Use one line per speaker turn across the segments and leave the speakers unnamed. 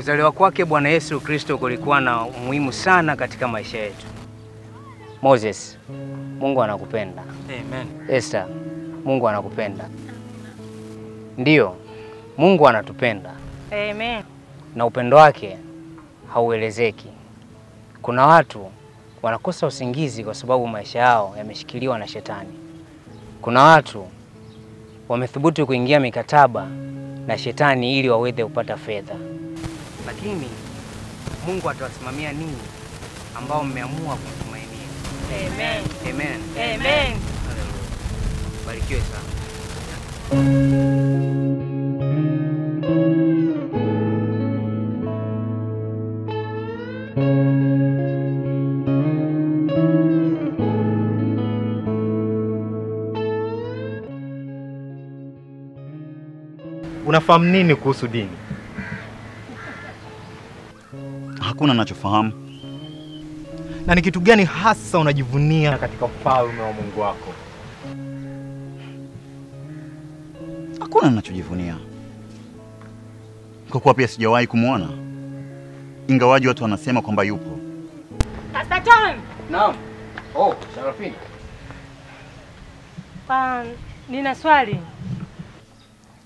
Kuzaliwa kwake Bwana Yesu Kristo kulikuwa na umuhimu sana katika maisha yetu. Moses, Mungu anakupenda.
Amen.
Esther, Mungu anakupenda. Ndiyo, Mungu anatupenda
Amen.
na upendo wake hauelezeki. Kuna watu wanakosa usingizi kwa sababu maisha yao yameshikiliwa na shetani. Kuna watu wamethubutu kuingia mikataba na shetani ili waweze kupata fedha, lakini Mungu atawasimamia ninyi ambao mmeamua kumtumainia.
Amen.
Amen.
Amen.
Haleluya. Barikiwe sana.
Unafahamu nini kuhusu dini?
Hakuna anachofahamu.
Na ni kitu gani hasa unajivunia katika ufalme wa Mungu wako?
Hakuna ninachojivunia, kwa kuwa pia sijawahi kumwona, ingawaji watu wanasema kwamba yupo.
Pastor John.
Naam. Oh, Sharafini.
Ah, nina swali.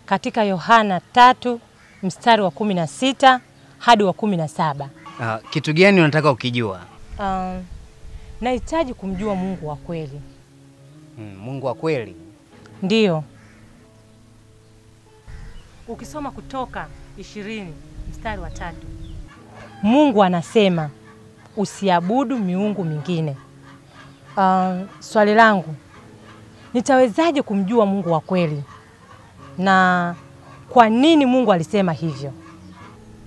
Katika Yohana tatu mstari wa kumi na sita hadi wa kumi na saba
Ah, kitu gani unataka ukijua?
Um, nahitaji kumjua Mungu wa kweli.
Mm, Mungu wa kweli.
Ndiyo. Ukisoma Kutoka ishirini mstari wa tatu Mungu anasema usiabudu miungu mingine. Uh, swali langu nitawezaje kumjua Mungu wa kweli, na kwa nini Mungu alisema hivyo?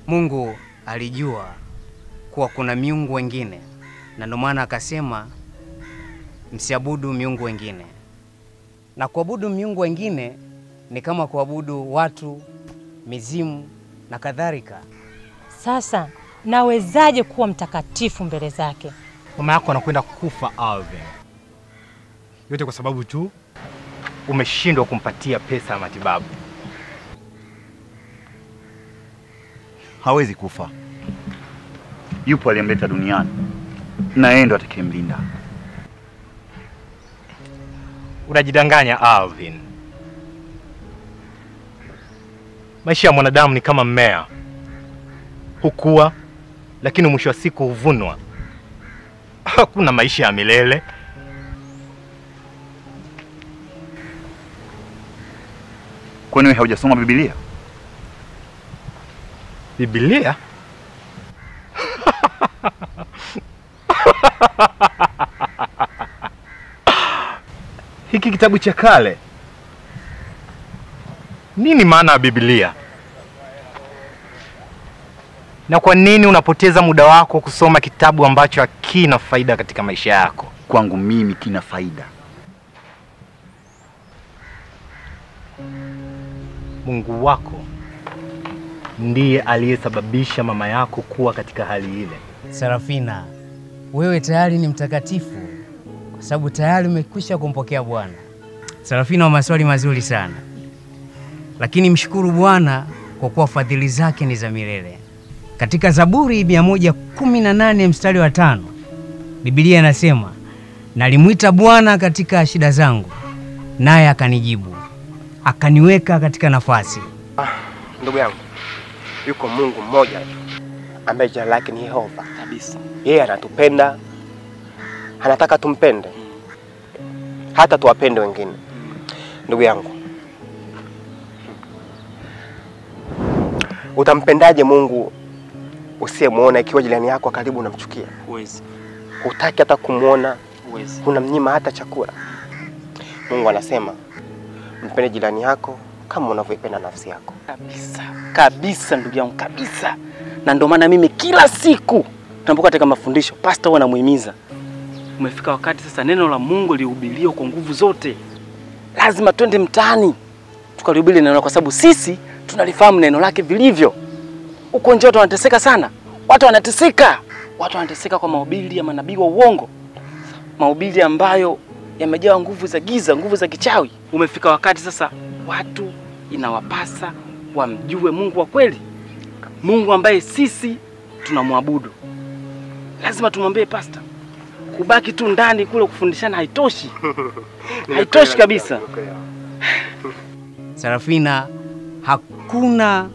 Mungu alijua kuwa kuna miungu wengine na ndio maana akasema msiabudu miungu wengine. Na kuabudu miungu wengine ni kama kuabudu watu, mizimu na kadhalika.
Sasa nawezaje kuwa mtakatifu mbele zake?
Mama yako anakwenda kufa Alvin, yote kwa sababu tu umeshindwa kumpatia pesa ya matibabu.
Hawezi kufa, yupo aliyemleta duniani na yeye ndo atakayemlinda.
Unajidanganya Alvin. Maisha ya mwanadamu ni kama mmea, hukua lakini mwisho wa siku huvunwa. Hakuna maisha ya milele.
Kwani wewe haujasoma Biblia?
Biblia? Hiki kitabu cha kale. Nini maana ya Biblia? Na kwa nini unapoteza muda wako kusoma kitabu ambacho hakina faida katika maisha yako?
Kwangu mimi kina faida.
Mungu wako ndiye aliyesababisha mama yako kuwa katika hali ile.
Sarafina, wewe tayari ni mtakatifu kwa sababu tayari umekwisha kumpokea Bwana. Sarafina, wa maswali mazuri sana, lakini mshukuru Bwana kwa kuwa fadhili zake ni za milele. Katika Zaburi 118 mstari wa tano Biblia inasema nalimwita Bwana katika shida zangu, naye akanijibu, akaniweka katika nafasi.
Ah, Ndugu yangu, yuko Mungu mmoja tu ambaye jina lake ni Yehova
Kabisa.
Yeye anatupenda, anataka tumpende, hata tuwapende wengine. Ndugu yangu, utampendaje Mungu usiyemwona ikiwa jirani yako karibu unamchukia?
Huwezi.
Hutaki hata kumwona,
Huwezi.
unamnyima hata chakula. Mungu anasema mpende jirani yako kama unavyoipenda nafsi yako.
Kabisa. Kabisa ndugu yangu kabisa. Na ndio maana mimi kila siku tunapokuwa katika mafundisho pastor huwa anamuhimiza. Umefika wakati sasa neno la Mungu lihubiriwe kwa nguvu zote. Lazima twende mtaani tukalihubiri neno kwa sababu sisi tunalifahamu neno lake vilivyo. Huko nje watu wanateseka sana. Watu wanateseka. Watu wanateseka kwa mahubiri ya manabii wa uongo. Mahubiri ambayo yamejawa nguvu za giza, nguvu za kichawi. Umefika wakati sasa watu inawapasa wamjue Mungu wa kweli. Mungu ambaye sisi tunamwabudu. Lazima tumwambie pasta. Kubaki tu ndani kule kufundishana haitoshi, haitoshi kabisa.
Sarafina, hakuna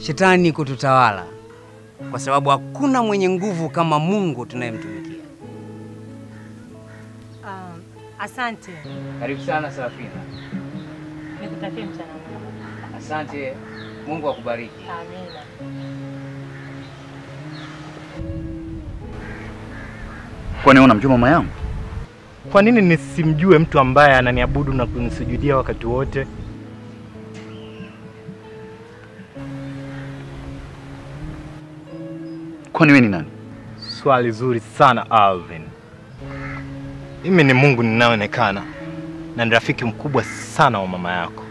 shetani kututawala, kwa sababu hakuna mwenye nguvu kama Mungu tunayemtumikia.
Um, asante,
Karibu sana Sarafina.
nikutakie mchana mwema.
Asante, Mungu akubariki.
Amina.
Kwani unamjua mama yangu?
Kwa nini nisimjue mtu ambaye ananiabudu na kunisujudia wakati wote?
Kwani wewe ni nani?
Swali zuri sana Alvin. Mimi ni Mungu ninaonekana na ni rafiki mkubwa sana wa mama yako.